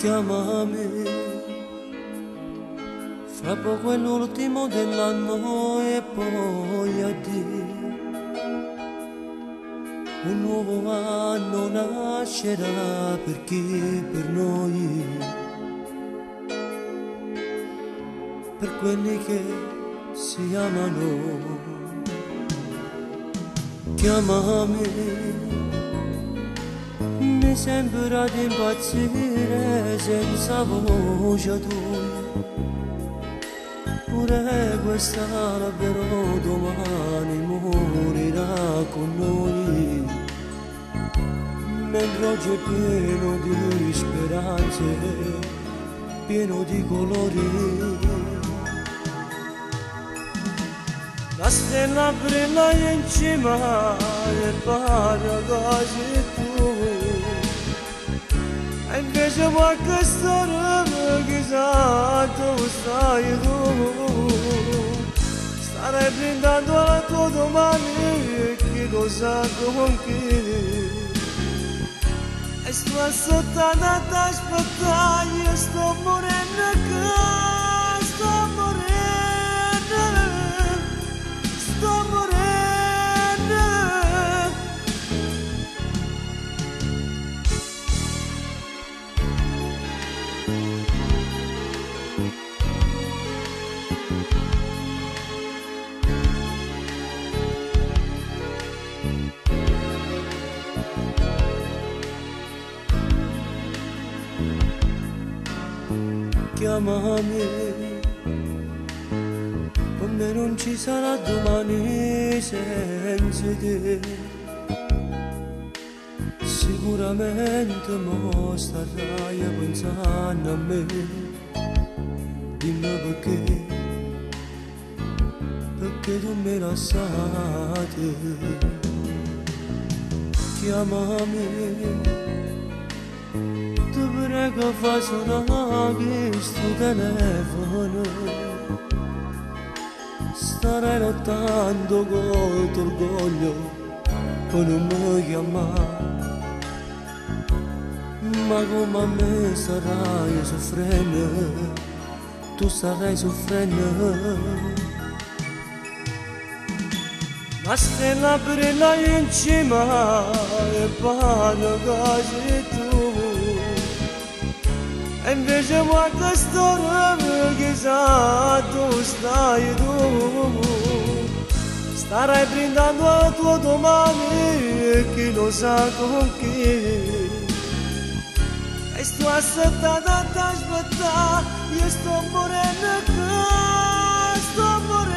chiamami. Fra poco è l'ultimo dell'anno e poi addio. Un nuovo anno nascerà per chi per noi, per quelli che si amano. Chiamami mi sembra di impazzire senza voce tua Pure questa però domani morirà con noi. Mentre oggi è pieno di speranze, pieno di colori. La stella brilla in cima e quasi tu النجم كسر القزات وصايدوه صار الرنداد ولا تودم عليك يقوزاكم كي اسوى السلطانة تشبط عيستو chiamami con me non ci sarà domani senza te. Sicuramente mo starai pensando a me. Dimmi perché perché tu mi lasciate chiamami ti prego fa suonare questo telefono Starei lottando con orgoglio con non mi chiamare Ma come a me sarai soffrendo Tu sarai soffrendo هسته لبرنای چیما پانو گاجی تو ام بجم وقت استورم گزا دوستای دومو Старай бриндан од лодомани кило за конки Estu asăta da tașbăta Estu omoră năcă Estu omoră